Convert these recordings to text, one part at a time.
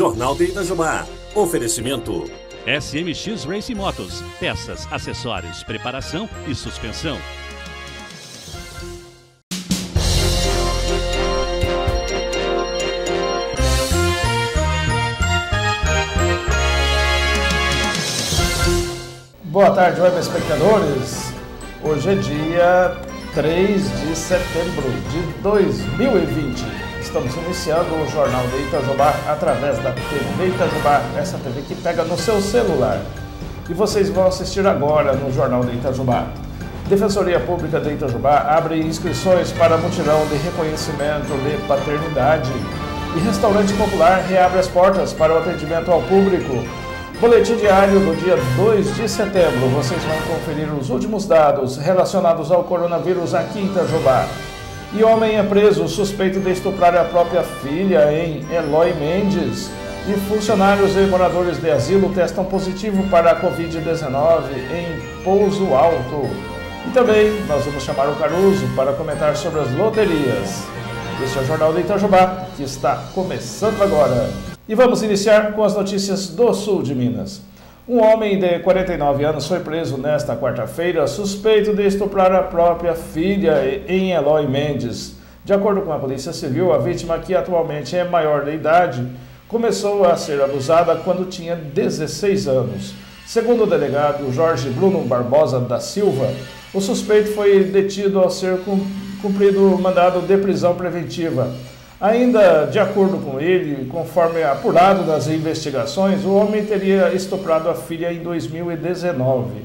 Jornal de Itajubá. Oferecimento. SMX Race Motos. Peças, acessórios, preparação e suspensão. Boa tarde, web espectadores. Hoje é dia 3 de setembro de 2020. Estamos iniciando o Jornal de Itajubá através da TV Itajubá, essa TV que pega no seu celular. E vocês vão assistir agora no Jornal de Itajubá. Defensoria Pública de Itajubá abre inscrições para mutirão de reconhecimento de paternidade. E Restaurante Popular reabre as portas para o atendimento ao público Boletim diário do dia 2 de setembro. Vocês vão conferir os últimos dados relacionados ao coronavírus aqui em Itajubá. E homem é preso suspeito de estuprar a própria filha em Eloy Mendes. E funcionários e moradores de asilo testam positivo para a Covid-19 em Pouso Alto. E também nós vamos chamar o Caruso para comentar sobre as loterias. Este é o Jornal de Itajubá, que está começando agora. E vamos iniciar com as notícias do sul de Minas. Um homem de 49 anos foi preso nesta quarta-feira suspeito de estuprar a própria filha em Eloy Mendes. De acordo com a Polícia Civil, a vítima, que atualmente é maior de idade, começou a ser abusada quando tinha 16 anos. Segundo o delegado Jorge Bruno Barbosa da Silva, o suspeito foi detido ao ser cumprido mandado de prisão preventiva. Ainda de acordo com ele, conforme apurado das investigações, o homem teria estuprado a filha em 2019.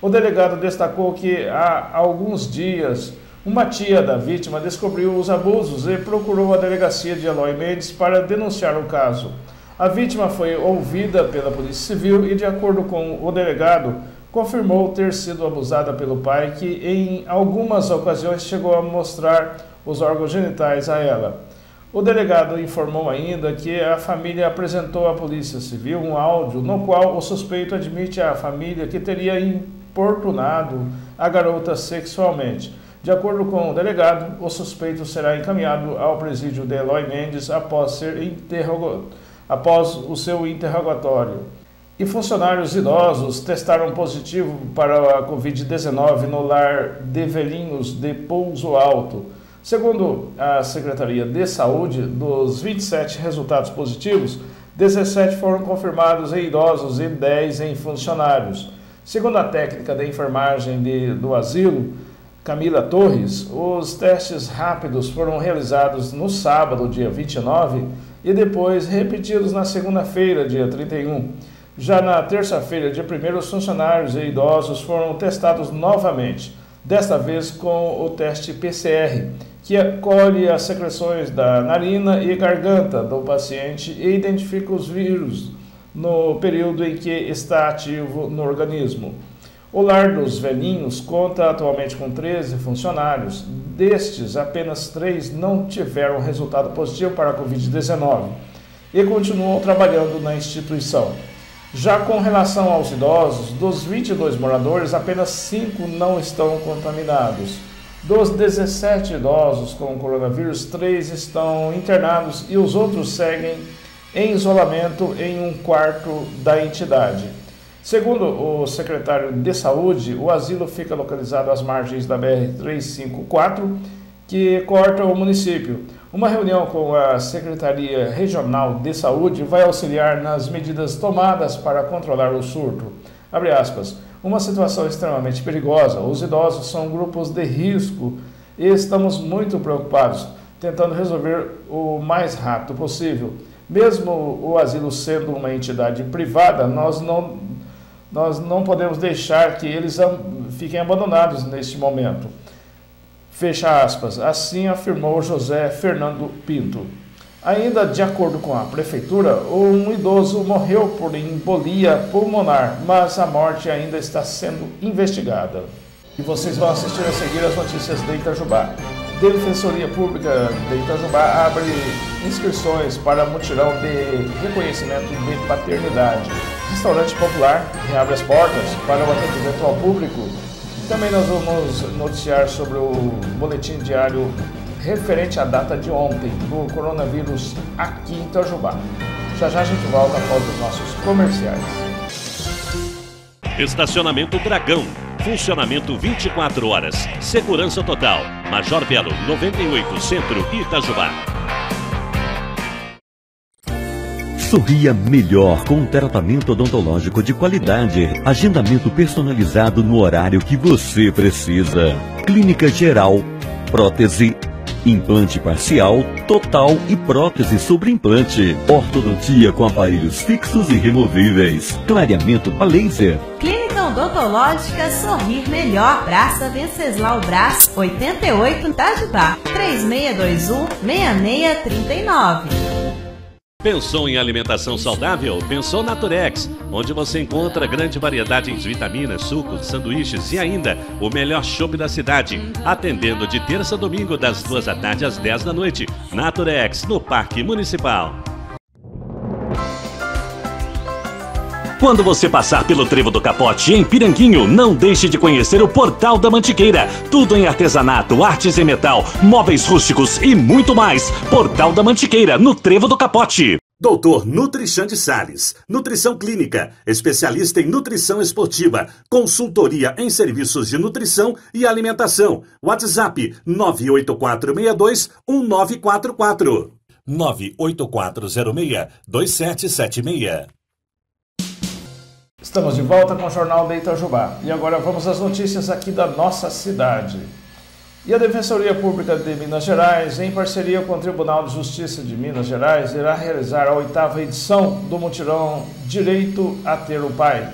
O delegado destacou que há alguns dias uma tia da vítima descobriu os abusos e procurou a delegacia de Eloy Mendes para denunciar o caso. A vítima foi ouvida pela Polícia Civil e, de acordo com o delegado, confirmou ter sido abusada pelo pai, que em algumas ocasiões chegou a mostrar os órgãos genitais a ela. O delegado informou ainda que a família apresentou à Polícia Civil um áudio no qual o suspeito admite à família que teria importunado a garota sexualmente. De acordo com o delegado, o suspeito será encaminhado ao presídio de Eloy Mendes após, ser interrogo... após o seu interrogatório. E funcionários idosos testaram positivo para a Covid-19 no lar de velhinhos de Pouso Alto. Segundo a Secretaria de Saúde, dos 27 resultados positivos, 17 foram confirmados em idosos e 10 em funcionários. Segundo a técnica da enfermagem de, do asilo, Camila Torres, os testes rápidos foram realizados no sábado, dia 29, e depois repetidos na segunda-feira, dia 31. Já na terça-feira, dia 1, os funcionários e idosos foram testados novamente, desta vez com o teste PCR que colhe as secreções da narina e garganta do paciente e identifica os vírus no período em que está ativo no organismo. O Lar dos Velhinhos conta atualmente com 13 funcionários. Destes, apenas três não tiveram resultado positivo para a Covid-19 e continuam trabalhando na instituição. Já com relação aos idosos, dos 22 moradores, apenas 5 não estão contaminados. Dos 17 idosos com coronavírus, três estão internados e os outros seguem em isolamento em um quarto da entidade. Segundo o secretário de Saúde, o asilo fica localizado às margens da BR-354, que corta o município. Uma reunião com a Secretaria Regional de Saúde vai auxiliar nas medidas tomadas para controlar o surto. Uma situação extremamente perigosa. Os idosos são grupos de risco e estamos muito preocupados, tentando resolver o mais rápido possível. Mesmo o asilo sendo uma entidade privada, nós não, nós não podemos deixar que eles fiquem abandonados neste momento. Fecha aspas. Assim afirmou José Fernando Pinto. Ainda de acordo com a prefeitura, um idoso morreu por embolia pulmonar, mas a morte ainda está sendo investigada. E vocês vão assistir a seguir as notícias de Itajubá. Defensoria Pública de Itajubá abre inscrições para mutirão de reconhecimento de paternidade. Restaurante Popular reabre as portas para o atendimento ao público. Também nós vamos noticiar sobre o boletim diário referente à data de ontem do coronavírus aqui em Itajubá. Já já a gente volta após os nossos comerciais. Estacionamento Dragão. Funcionamento 24 horas. Segurança total. Major Belo, 98, Centro, Itajubá. Sorria melhor com um tratamento odontológico de qualidade. Agendamento personalizado no horário que você precisa. Clínica Geral. Prótese implante parcial, total e prótese sobre implante, ortodontia com aparelhos fixos e removíveis, clareamento a laser. Clínica Odontológica Sorrir Melhor, Praça Venceslau Brás, 88 Itajubá, 3621 6639. Pensou em alimentação saudável? Pensou Naturex, onde você encontra grande variedade em vitaminas, sucos, sanduíches e ainda o melhor chopp da cidade. Atendendo de terça a domingo, das duas da tarde às 10 da noite. Naturex, no Parque Municipal. Quando você passar pelo Trevo do Capote em Piranguinho, não deixe de conhecer o Portal da Mantiqueira. Tudo em artesanato, artes em metal, móveis rústicos e muito mais. Portal da Mantiqueira, no Trevo do Capote. Doutor Nutrichan de Sales, nutrição clínica, especialista em nutrição esportiva, consultoria em serviços de nutrição e alimentação. WhatsApp 98462 1944 98406 2776 Estamos de volta com o Jornal de Itajubá. E agora vamos às notícias aqui da nossa cidade. E a Defensoria Pública de Minas Gerais, em parceria com o Tribunal de Justiça de Minas Gerais, irá realizar a oitava edição do mutirão Direito a Ter o Pai.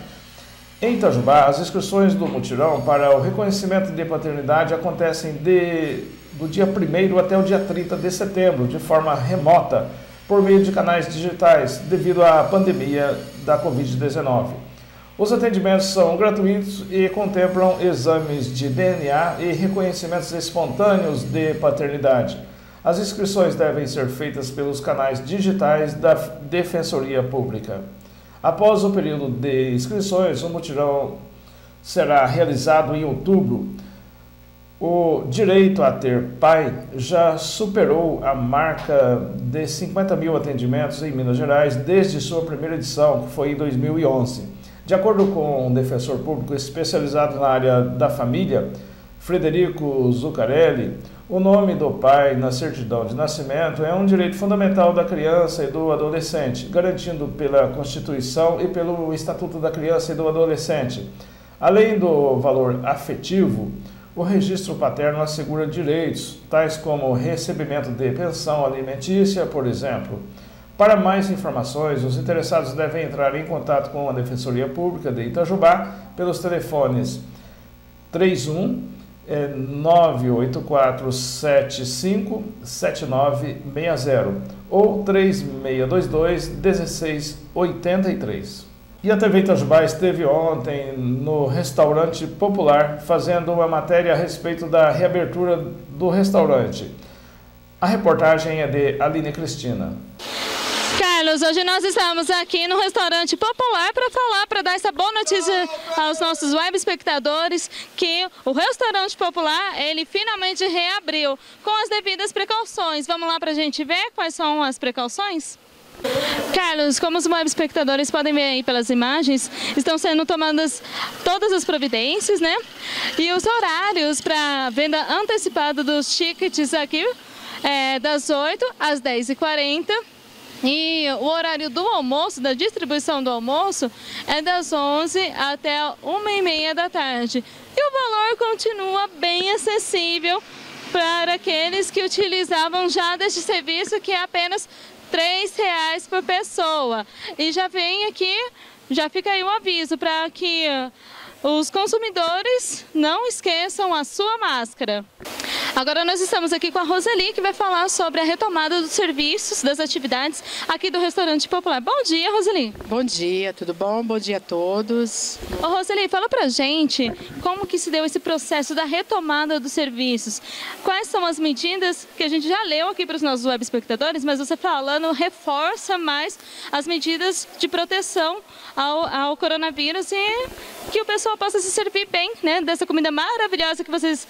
Em Itajubá, as inscrições do mutirão para o reconhecimento de paternidade acontecem de, do dia 1 até o dia 30 de setembro, de forma remota, por meio de canais digitais, devido à pandemia da Covid-19. Os atendimentos são gratuitos e contemplam exames de DNA e reconhecimentos espontâneos de paternidade. As inscrições devem ser feitas pelos canais digitais da Defensoria Pública. Após o período de inscrições, o mutirão será realizado em outubro. O direito a ter pai já superou a marca de 50 mil atendimentos em Minas Gerais desde sua primeira edição, que foi em 2011. De acordo com um defensor público especializado na área da família, Frederico Zuccarelli, o nome do pai na certidão de nascimento é um direito fundamental da criança e do adolescente, garantido pela Constituição e pelo Estatuto da Criança e do Adolescente. Além do valor afetivo, o registro paterno assegura direitos, tais como recebimento de pensão alimentícia, por exemplo. Para mais informações, os interessados devem entrar em contato com a Defensoria Pública de Itajubá pelos telefones 31 98475 7960 ou 3622 1683. E a TV Itajubá esteve ontem no restaurante popular fazendo uma matéria a respeito da reabertura do restaurante. A reportagem é de Aline Cristina. Carlos, hoje nós estamos aqui no restaurante popular para falar, para dar essa boa notícia aos nossos web espectadores que o restaurante popular, ele finalmente reabriu com as devidas precauções. Vamos lá para a gente ver quais são as precauções? Carlos, como os web espectadores podem ver aí pelas imagens, estão sendo tomadas todas as providências, né? E os horários para venda antecipada dos tickets aqui é das 8 às 10h40 e o horário do almoço, da distribuição do almoço, é das 11 até 1h30 da tarde. E o valor continua bem acessível para aqueles que utilizavam já deste serviço, que é apenas R$ reais por pessoa. E já vem aqui, já fica aí um aviso para que os consumidores não esqueçam a sua máscara. Agora nós estamos aqui com a Roseli, que vai falar sobre a retomada dos serviços, das atividades aqui do Restaurante Popular. Bom dia, Roseli. Bom dia, tudo bom? Bom dia a todos. Ô, Roseli, fala pra gente como que se deu esse processo da retomada dos serviços. Quais são as medidas que a gente já leu aqui para os nossos web espectadores, mas você falando reforça mais as medidas de proteção ao, ao coronavírus e que o pessoal possa se servir bem né, dessa comida maravilhosa que vocês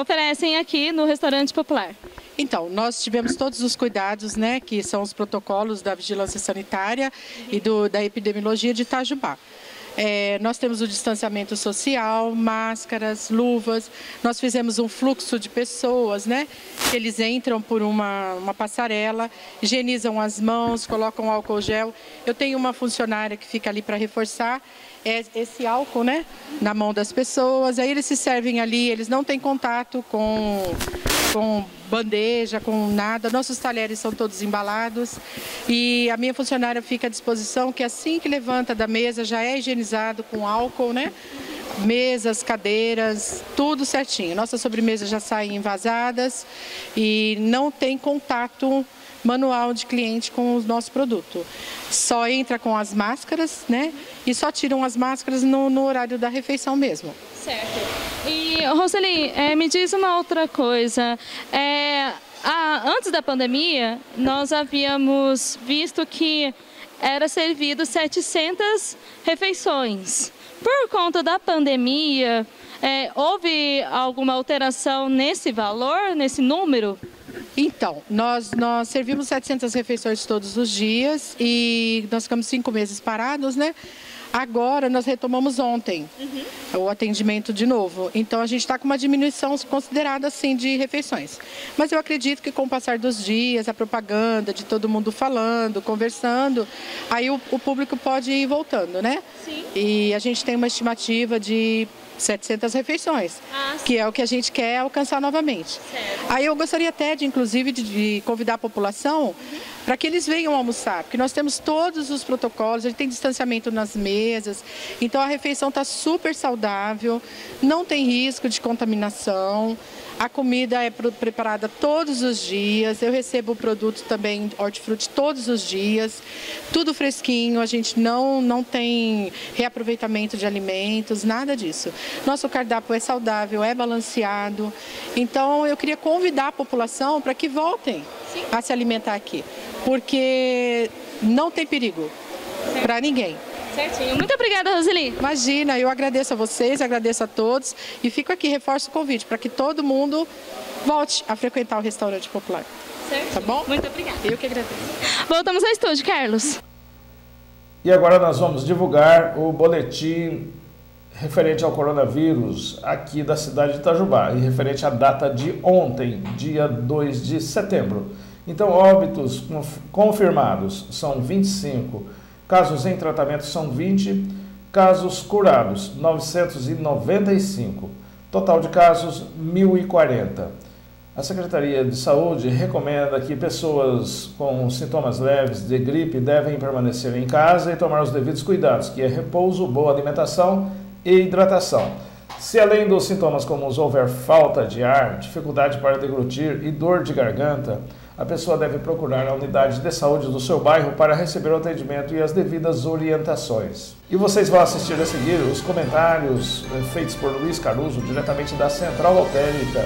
oferecem aqui no restaurante popular. Então, nós tivemos todos os cuidados, né, que são os protocolos da vigilância sanitária e do, da epidemiologia de Itajubá. É, nós temos o distanciamento social, máscaras, luvas. Nós fizemos um fluxo de pessoas, né? Eles entram por uma, uma passarela, higienizam as mãos, colocam álcool gel. Eu tenho uma funcionária que fica ali para reforçar esse álcool, né? Na mão das pessoas. Aí eles se servem ali, eles não têm contato com com bandeja, com nada. Nossos talheres são todos embalados e a minha funcionária fica à disposição que assim que levanta da mesa já é higienizado com álcool, né? Mesas, cadeiras, tudo certinho. Nossas sobremesas já saem envasadas e não tem contato manual de cliente com o nosso produto. Só entra com as máscaras, né? E só tiram as máscaras no, no horário da refeição mesmo. Certo. E, Roseli, é, me diz uma outra coisa. É, a, antes da pandemia, nós havíamos visto que era servido 700 refeições. Por conta da pandemia, é, houve alguma alteração nesse valor, nesse número? Então, nós, nós servimos 700 refeições todos os dias e nós ficamos cinco meses parados, né? Agora, nós retomamos ontem uhum. o atendimento de novo. Então, a gente está com uma diminuição considerada, assim, de refeições. Mas eu acredito que com o passar dos dias, a propaganda de todo mundo falando, conversando, aí o, o público pode ir voltando, né? Sim. E a gente tem uma estimativa de 700 refeições, ah, que é o que a gente quer alcançar novamente. Certo. Aí eu gostaria até de, inclusive, de, de convidar a população uhum. Para que eles venham almoçar, porque nós temos todos os protocolos, a gente tem distanciamento nas mesas, então a refeição está super saudável, não tem risco de contaminação. A comida é preparada todos os dias. Eu recebo o produto também hortifruti todos os dias. Tudo fresquinho, a gente não, não tem reaproveitamento de alimentos, nada disso. Nosso cardápio é saudável, é balanceado. Então eu queria convidar a população para que voltem. A se alimentar aqui, porque não tem perigo para ninguém. Certinho. Muito obrigada, Roseli. Imagina, eu agradeço a vocês, agradeço a todos e fico aqui, reforço o convite para que todo mundo volte a frequentar o restaurante popular. Certo. Tá bom? Muito obrigada. Eu que agradeço. Voltamos ao estúdio, Carlos. E agora nós vamos divulgar o boletim referente ao coronavírus aqui da cidade de Itajubá e referente à data de ontem, dia 2 de setembro. Então, óbitos confirmados são 25 Casos em tratamento são 20, casos curados 995, total de casos 1040. A Secretaria de Saúde recomenda que pessoas com sintomas leves de gripe devem permanecer em casa e tomar os devidos cuidados, que é repouso, boa alimentação e hidratação. Se além dos sintomas comuns houver falta de ar, dificuldade para deglutir e dor de garganta, a pessoa deve procurar a unidade de saúde do seu bairro para receber o atendimento e as devidas orientações. E vocês vão assistir a seguir os comentários eh, feitos por Luiz Caruso, diretamente da Central Lotérica,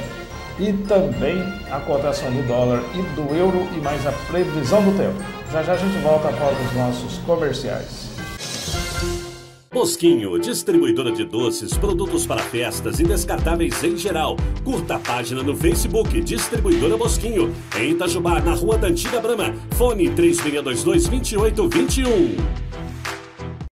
e também a cotação do dólar e do euro e mais a previsão do tempo. Já já a gente volta após os nossos comerciais. Bosquinho, distribuidora de doces, produtos para festas e descartáveis em geral. Curta a página no Facebook, Distribuidora Bosquinho, em Itajubá, na Rua da Antiga Brama. Fone 3622-2821.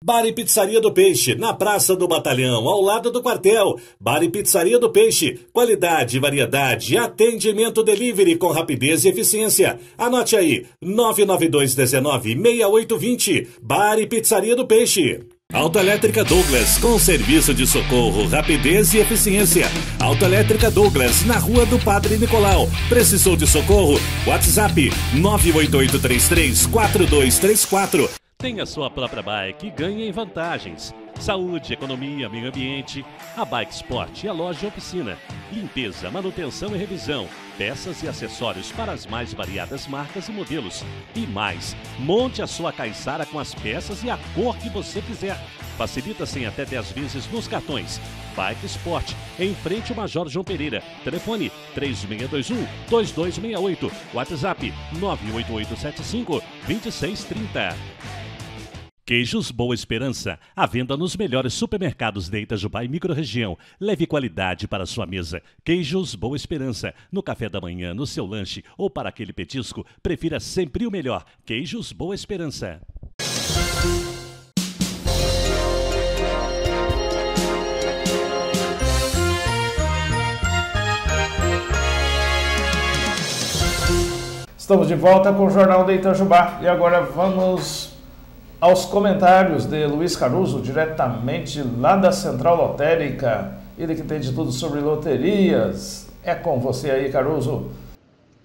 Bar e Pizzaria do Peixe, na Praça do Batalhão, ao lado do quartel. Bar e Pizzaria do Peixe, qualidade, variedade, atendimento delivery com rapidez e eficiência. Anote aí, 992 19 6820. Bar e Pizzaria do Peixe. Autoelétrica Douglas, com serviço de socorro, rapidez e eficiência. Autoelétrica Douglas, na rua do Padre Nicolau. Precisou de socorro? WhatsApp 988334234. Tenha sua própria bike e ganhe vantagens. Saúde, economia, meio ambiente. A Bike Sport é a loja oficina. Limpeza, manutenção e revisão. Peças e acessórios para as mais variadas marcas e modelos. E mais, monte a sua caiçara com as peças e a cor que você quiser. Facilita sem até 10 vezes nos cartões. Bike Sport, em frente ao Major João Pereira. Telefone 3621-2268. WhatsApp 98875 2630. Queijos Boa Esperança, à venda nos melhores supermercados de Itajubá e microrregião. Leve qualidade para sua mesa. Queijos Boa Esperança, no café da manhã, no seu lanche ou para aquele petisco, prefira sempre o melhor. Queijos Boa Esperança. Estamos de volta com o Jornal de Itajubá e agora vamos aos comentários de Luiz Caruso, diretamente lá da Central Lotérica. Ele que tem de tudo sobre loterias. É com você aí, Caruso.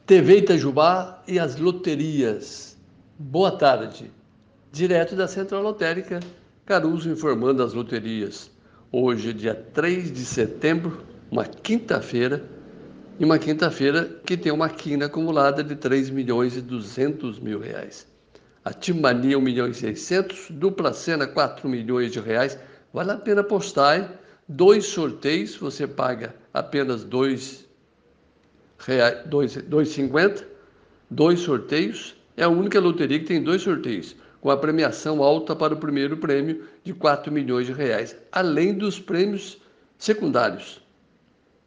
TV Itajubá e as loterias. Boa tarde. Direto da Central Lotérica, Caruso informando as loterias. Hoje, dia 3 de setembro, uma quinta-feira, e uma quinta-feira que tem uma quina acumulada de 3 milhões e 200 mil reais. A Timania 1 milhão e 600, dupla cena 4 milhões de reais. Vale a pena apostar, hein? Dois sorteios, você paga apenas 2 2,50. Dois sorteios. É a única loteria que tem dois sorteios, com a premiação alta para o primeiro prêmio de 4 milhões de reais, além dos prêmios secundários.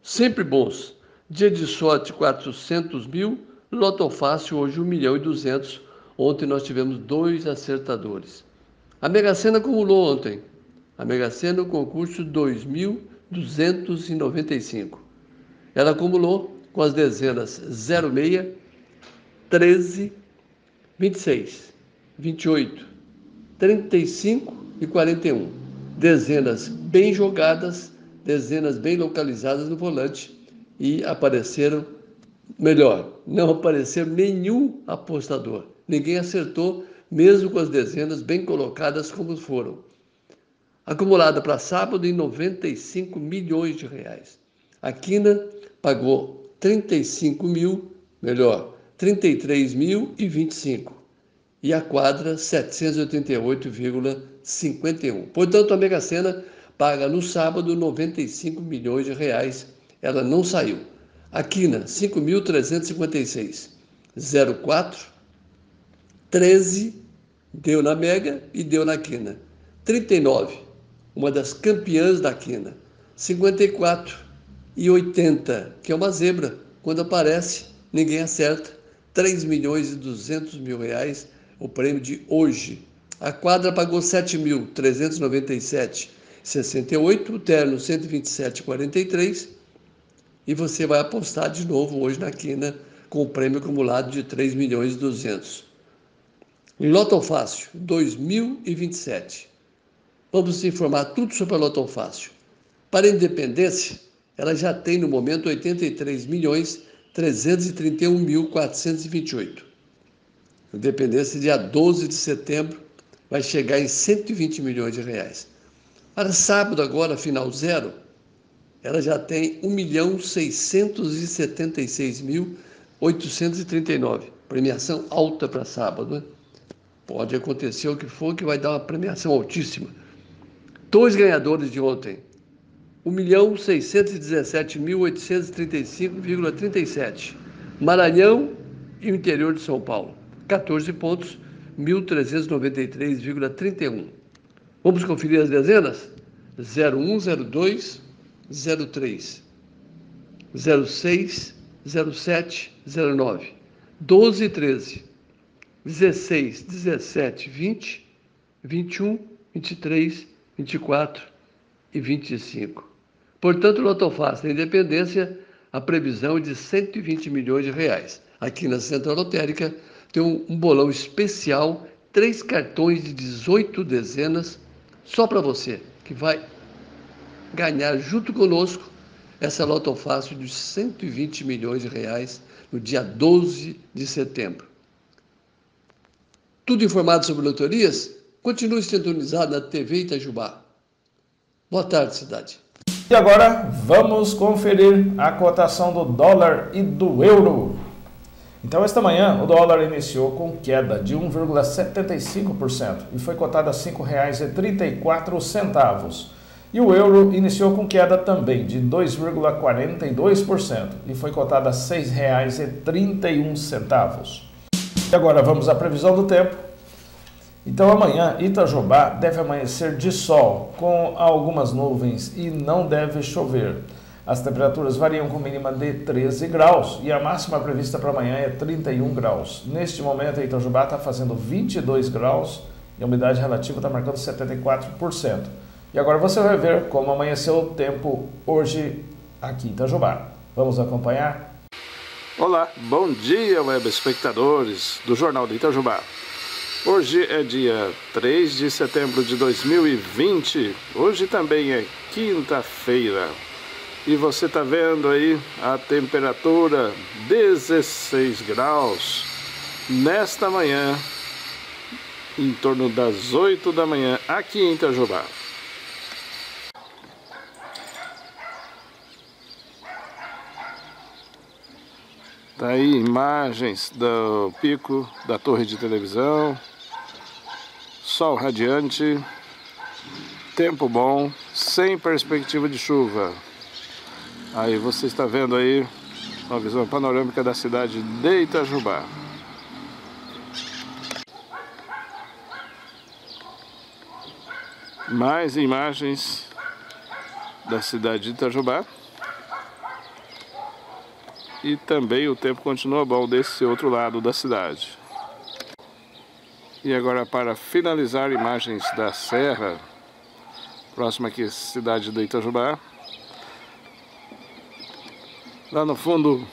Sempre bons. Dia de sorte 400 mil, Loto Fácil hoje 1 milhão e 200. Ontem nós tivemos dois acertadores. A Mega Sena acumulou ontem. A Mega Sena, o concurso 2.295. Ela acumulou com as dezenas 06, 13, 26, 28, 35 e 41. Dezenas bem jogadas, dezenas bem localizadas no volante e apareceram, melhor, não apareceu nenhum apostador. Ninguém acertou, mesmo com as dezenas bem colocadas como foram. Acumulada para sábado em 95 milhões de reais. A Quina pagou 35 mil, melhor, 33 mil e 25. E a quadra 788,51. Portanto, a Mega Sena paga no sábado 95 milhões de reais ela não saiu. A quina, 5.356. 04, 13, deu na Mega e deu na quina. 39, uma das campeãs da quina. 54 e 80, que é uma zebra. Quando aparece, ninguém acerta. 3 milhões e 200 mil reais, o prêmio de hoje. A quadra pagou 7.397,68, o terno 127,43 e você vai apostar de novo hoje na quina com o prêmio acumulado de 3 milhões e 200. Loto Fácil 2027. Vamos informar tudo sobre a Loto Fácil. Para a independência, ela já tem no momento 83 milhões 331 mil 428. Independência dia 12 de setembro vai chegar em 120 milhões de reais. Para sábado agora, final zero, ela já tem 1.676.839. Premiação alta para sábado. Né? Pode acontecer o que for, que vai dar uma premiação altíssima. Dois ganhadores de ontem. 1.617.835,37. Maranhão e o interior de São Paulo. 14 pontos, 1.393,31. Vamos conferir as dezenas? 0102 03, 06, 07, 09, 12 13, 16, 17, 20, 21, 23, 24 e 25. Portanto, Loto Fácil da Independência, a previsão é de 120 milhões de reais. Aqui na Central Lotérica tem um, um bolão especial, três cartões de 18 dezenas, só para você, que vai ganhar junto conosco essa loto fácil de 120 milhões de reais no dia 12 de setembro. Tudo informado sobre loterias? Continue sintonizado na TV Itajubá. Boa tarde, cidade. E agora vamos conferir a cotação do dólar e do euro. Então, esta manhã, o dólar iniciou com queda de 1,75% e foi cotado a R$ 5,34 e o euro iniciou com queda também de 2,42% e foi cotado a R$ 6,31. E agora vamos à previsão do tempo. Então amanhã Itajubá deve amanhecer de sol, com algumas nuvens e não deve chover. As temperaturas variam com mínima de 13 graus e a máxima prevista para amanhã é 31 graus. Neste momento, Itajubá está fazendo 22 graus e a umidade relativa está marcando 74%. E agora você vai ver como amanheceu o tempo hoje aqui em Itajubá. Vamos acompanhar? Olá, bom dia, web espectadores do Jornal de Itajubá. Hoje é dia 3 de setembro de 2020. Hoje também é quinta-feira. E você está vendo aí a temperatura 16 graus nesta manhã, em torno das 8 da manhã, aqui em Itajubá. Tá aí imagens do pico da torre de televisão, sol radiante, tempo bom, sem perspectiva de chuva. Aí você está vendo aí uma visão panorâmica da cidade de Itajubá. Mais imagens da cidade de Itajubá. E também o tempo continua bom desse outro lado da cidade. E agora para finalizar imagens da serra, próxima aqui cidade de Itajubá. Lá no fundo,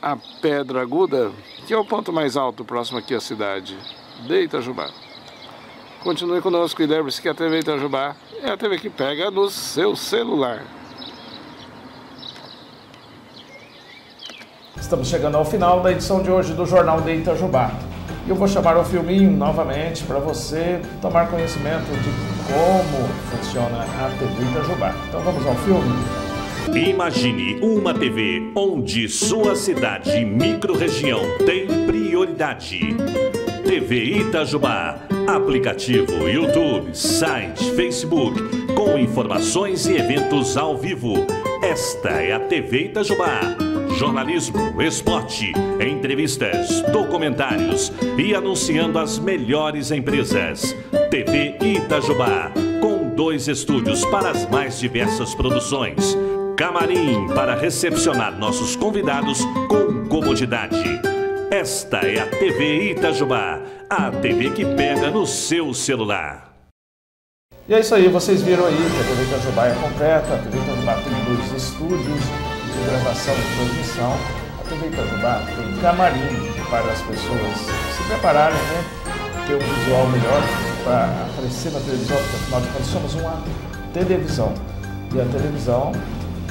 a Pedra Aguda, que é o ponto mais alto próximo aqui à cidade de Itajubá. Continue conosco e lembre-se que a TV Itajubá é a TV que pega no seu celular. Estamos chegando ao final da edição de hoje do Jornal de Itajubá. E eu vou chamar o filminho novamente para você tomar conhecimento de como funciona a TV Itajubá. Então vamos ao filme? Imagine uma TV onde sua cidade e microrregião tem prioridade. TV Itajubá, aplicativo YouTube, site, Facebook, com informações e eventos ao vivo. Esta é a TV Itajubá. Jornalismo, esporte, entrevistas, documentários e anunciando as melhores empresas. TV Itajubá, com dois estúdios para as mais diversas produções camarim para recepcionar nossos convidados com comodidade. Esta é a TV Itajubá, a TV que pega no seu celular. E é isso aí, vocês viram aí que a TV Itajubá é completa, a TV Itajubá tem dois estúdios de gravação e transmissão, a TV Itajubá tem camarim para as pessoas se prepararem, né? Ter um visual melhor para aparecer na televisão, porque afinal de contas somos uma televisão. E a televisão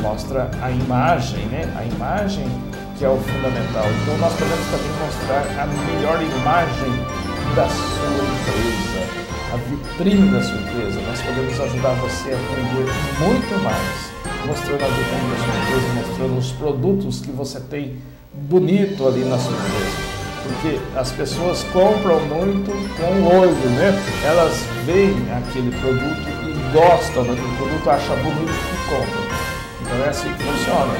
mostra a imagem, né? A imagem que é o fundamental. Então nós podemos também mostrar a melhor imagem da sua empresa, a vitrine da sua empresa. Nós podemos ajudar você a vender muito mais, mostrando a vitrine da sua empresa, mostrando os produtos que você tem bonito ali na sua empresa. Porque as pessoas compram muito com o olho, né? Elas veem aquele produto e gostam daquele produto, acham bonito e compram. Então é assim que funciona.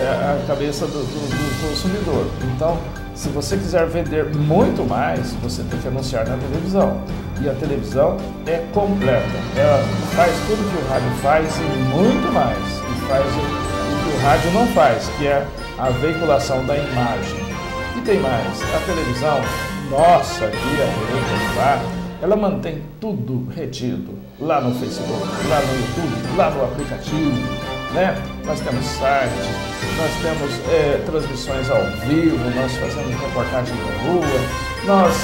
É a cabeça do, do, do consumidor. Então, se você quiser vender muito mais, você tem que anunciar na televisão. E a televisão é completa. Ela faz tudo que o rádio faz e muito mais. Faz o, que o rádio não faz, que é a veiculação da imagem. E tem mais, a televisão, nossa, aqui a TV ela mantém tudo retido lá no Facebook, lá no YouTube, lá no aplicativo né? Nós temos site, nós temos é, transmissões ao vivo, nós fazemos reportagem na rua, nós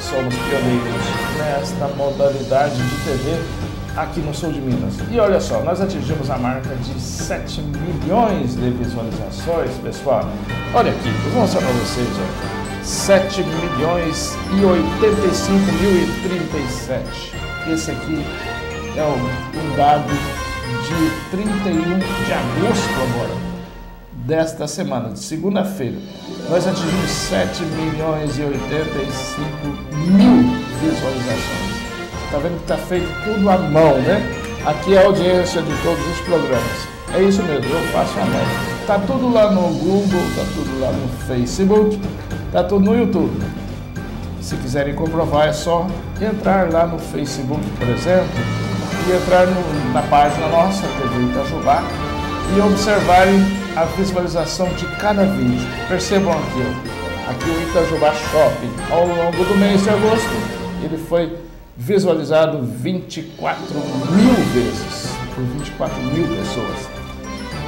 somos pioneiros nesta modalidade de TV aqui no sul de Minas. E olha só, nós atingimos a marca de 7 milhões de visualizações, pessoal. Olha aqui, eu vou mostrar para vocês, ó. 7 milhões e 85 mil e 37. Esse aqui é um dado de 31 de agosto agora, desta semana, de segunda-feira, nós atingimos 7 milhões e 85 mil visualizações. Está vendo que está feito tudo à mão, né? Aqui é a audiência de todos os programas. É isso mesmo, eu faço a mão. Está tudo lá no Google, está tudo lá no Facebook, está tudo no YouTube. Se quiserem comprovar, é só entrar lá no Facebook, por exemplo, e entrar no, na página nossa, TV Itajubá, e observarem a visualização de cada vídeo. Percebam aqui, aqui o Itajubá Shopping, ao longo do mês de agosto, ele foi visualizado 24 mil vezes, por 24 mil pessoas.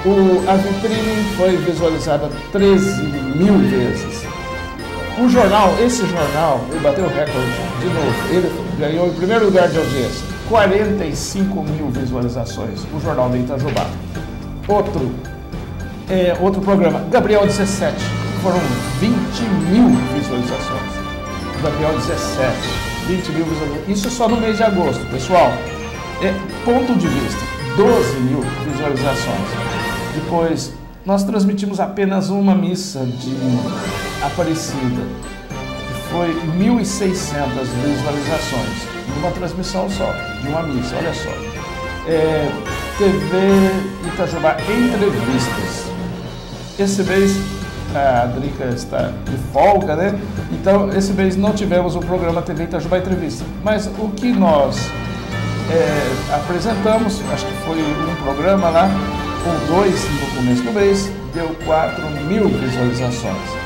O, a vitrine foi visualizada 13 mil vezes. O jornal, esse jornal, ele bateu o recorde de novo. Ele ganhou em primeiro lugar de audiência, 45 mil visualizações. O jornal de Itajubá. Outro, é, outro programa, Gabriel 17, foram 20 mil visualizações. Gabriel 17, 20 mil visualizações. Isso só no mês de agosto, pessoal. É, ponto de vista, 12 mil visualizações. Depois, nós transmitimos apenas uma missa de Aparecida, que foi 1.600 visualizações, numa transmissão só, de uma missa, olha só. É, TV Itajubá Entrevistas. Esse mês a Drica está de folga, né? Então, esse mês não tivemos o programa TV Itajubá Entrevista. Mas o que nós é, apresentamos, acho que foi um programa lá, com dois no começo do mês, deu 4 mil visualizações.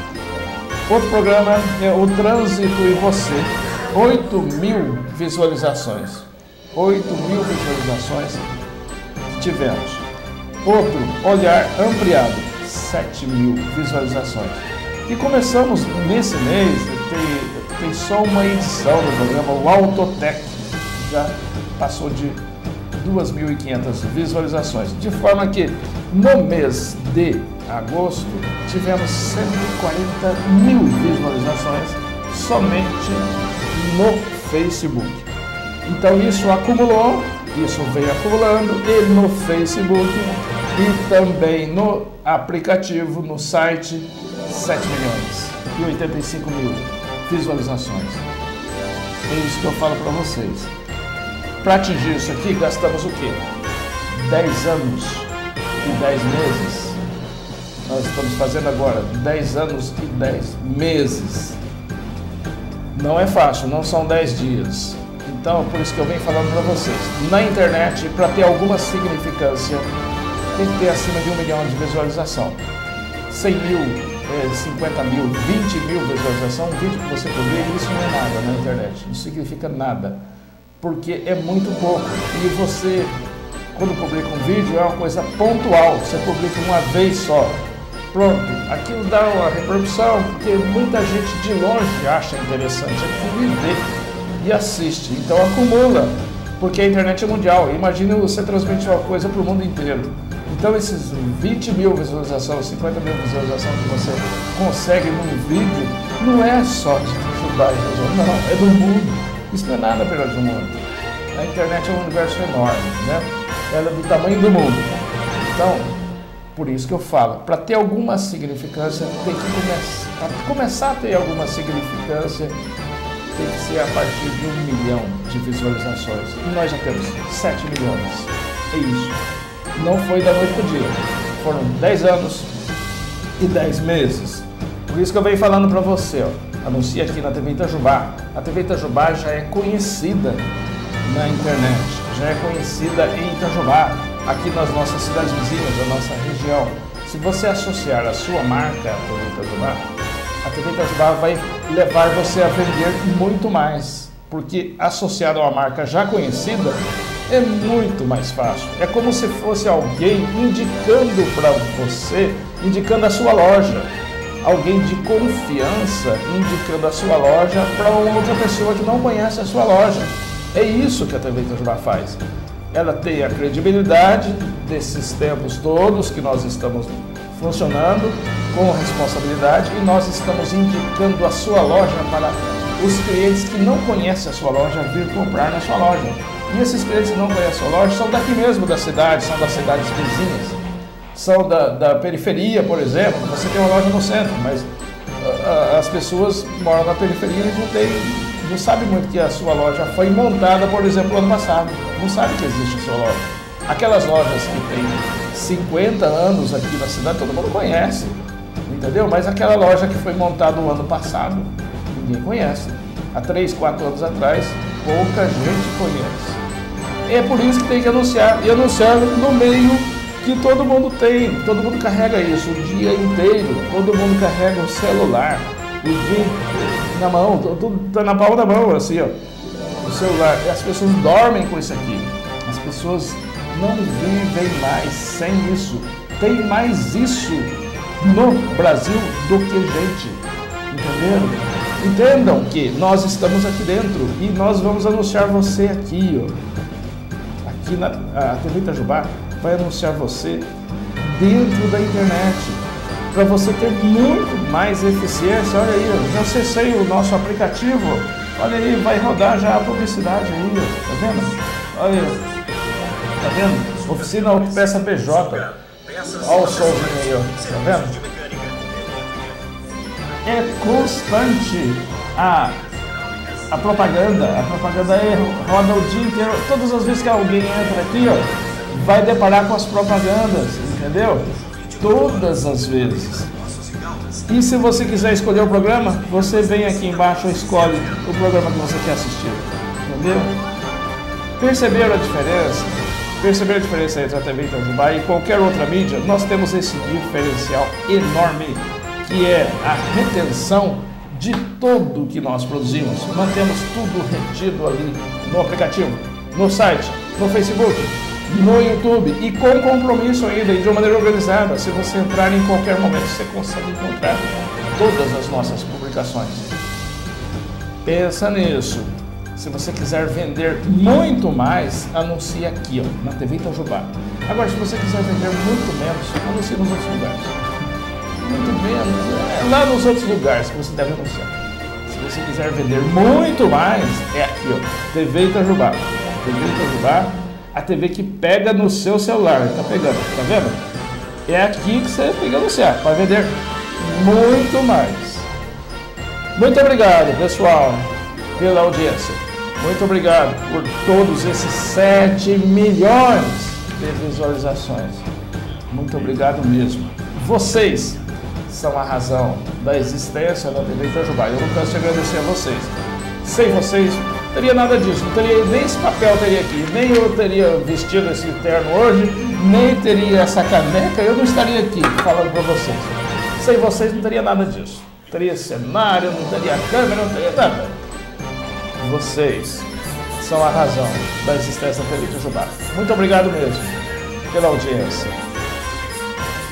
Outro programa é o Trânsito e Você, 8 mil visualizações. 8 mil visualizações tivemos. Outro, Olhar Ampliado, 7 mil visualizações. E começamos nesse mês, tem, tem só uma edição do programa, o Autotech, já passou de 2.500 visualizações. De forma que no mês de agosto tivemos 140 mil visualizações somente no Facebook. Então isso acumulou, isso veio acumulando e no Facebook e também no aplicativo, no site, 7 milhões e 85 mil visualizações. É isso que eu falo para vocês. Para atingir isso aqui, gastamos o quê? 10 anos e 10 meses. Nós estamos fazendo agora 10 anos e 10 meses. Não é fácil, não são 10 dias. Então, por isso que eu venho falando para vocês. Na internet, para ter alguma significância, tem que ter acima de um milhão de visualização. 100 mil, 50 é, mil, 20 mil visualização, um vídeo que você publica, isso não é nada na internet, não significa nada porque é muito pouco. E você, quando publica um vídeo, é uma coisa pontual, você publica uma vez só. Pronto, aquilo dá uma reprodução, porque muita gente de longe acha interessante aquilo e vê e assiste. Então acumula, porque a internet é mundial. Imagine você transmitir uma coisa para o mundo inteiro. Então esses 20 mil visualizações, 50 mil visualizações que você consegue num vídeo, não é só de Judá e não, é do mundo. Isso não é nada pelo do mundo. A internet é um universo enorme, né? Ela é do tamanho do mundo. Então, por isso que eu falo, para ter alguma significância, tem que começar. Começar a ter alguma significância, tem que ser a partir de um milhão de visualizações. E nós já temos 7 milhões. É isso. Não foi da noite para o dia. Foram 10 anos e 10 meses. Por isso que eu venho falando para você, ó anuncia aqui na TV Itajubá. A TV Itajubá já é conhecida na internet, já é conhecida em Itajubá, aqui nas nossas cidades vizinhas, da nossa região. Se você associar a sua marca à TV Itajubá, a TV Itajubá vai levar você a vender muito mais, porque associado a uma marca já conhecida é muito mais fácil. É como se fosse alguém indicando para você, indicando a sua loja alguém de confiança indicando a sua loja para uma outra pessoa que não conhece a sua loja. É isso que a TV Itajubá faz. Ela tem a credibilidade desses tempos todos que nós estamos funcionando com responsabilidade e nós estamos indicando a sua loja para os clientes que não conhecem a sua loja vir comprar na sua loja. E esses clientes que não conhecem a sua loja são daqui mesmo da cidade, são das cidades vizinhas são da, da periferia, por exemplo. Você tem uma loja no centro, mas a, a, as pessoas moram na periferia e não tem, não sabe muito que a sua loja foi montada, por exemplo, ano passado. Não sabe que existe a sua loja. Aquelas lojas que têm 50 anos aqui na cidade, todo mundo conhece, entendeu? Mas aquela loja que foi montada no ano passado, ninguém conhece. há 3, 4 anos atrás, pouca gente conhece. É por isso que tem que anunciar, e anunciar no meio que todo mundo tem, todo mundo carrega isso o dia inteiro, todo mundo carrega o celular, o dia na mão, tudo tá na palma da mão, assim, ó, o celular. E as pessoas dormem com isso aqui. As pessoas não vivem mais sem isso. Tem mais isso no Brasil do que gente. Entenderam? Entendam que nós estamos aqui dentro e nós vamos anunciar você aqui, ó. Aqui na a TV Itajubá vai anunciar você dentro da internet para você ter muito mais eficiência. Olha aí, já acessei o nosso aplicativo. Olha aí, vai rodar já a publicidade aí, tá vendo? Olha aí, tá vendo? Oficina Peça PJ. Olha o solzinho aí, ó. tá vendo? É constante a, a propaganda. A propaganda aí roda o dia inteiro. Todas as vezes que alguém entra aqui, ó, vai deparar com as propagandas, entendeu? Todas as vezes. E se você quiser escolher o programa, você vem aqui embaixo e escolhe o programa que você quer assistir. Entendeu? Perceberam a diferença? Perceberam a diferença entre a TV Itajubá e qualquer outra mídia? Nós temos esse diferencial enorme que é a retenção de tudo que nós produzimos. Mantemos tudo retido ali no aplicativo, no site, no Facebook, no YouTube e com compromisso ainda de uma maneira organizada. Se você entrar em qualquer momento, você consegue encontrar todas as nossas publicações. Pensa nisso. Se você quiser vender muito mais, anuncie aqui, ó, na TV Itajubá. Agora, se você quiser vender muito menos, anuncie nos outros lugares. Muito menos, é lá nos outros lugares que você deve anunciar. Se você quiser vender muito mais, é aqui, ó, TV Itajubá. TV Itajubá a TV que pega no seu celular. Tá pegando, tá vendo? É aqui que você tem que anunciar, para vender muito mais. Muito obrigado, pessoal, pela audiência. Muito obrigado por todos esses 7 milhões de visualizações. Muito obrigado mesmo. Vocês são a razão da existência da TV Itajubá. Eu não canso de agradecer a vocês. Sem vocês, teria nada disso, não teria nem esse papel teria aqui, nem eu teria vestido esse terno hoje, nem teria essa caneca, eu não estaria aqui falando para vocês. Sem vocês não teria nada disso. Não teria cenário, não teria câmera, não teria nada. Vocês são a razão da existência da TV Jubá. Muito obrigado mesmo pela audiência.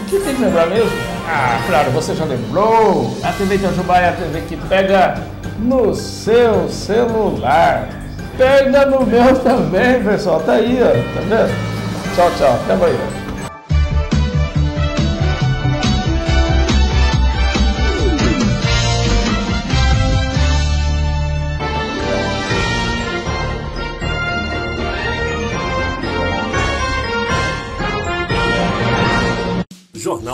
O que tem que lembrar mesmo? Ah, claro, você já lembrou. A TV Itajubá é a TV que pega no seu celular. Pega no meu também, pessoal. Tá aí, ó. Tá vendo? Tchau, tchau. Até amanhã.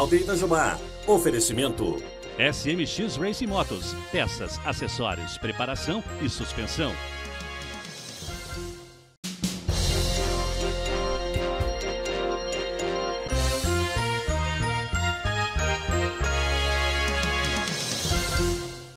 Jornal de Itajubá. Oferecimento. SMX Racing Motos. Peças, acessórios, preparação e suspensão.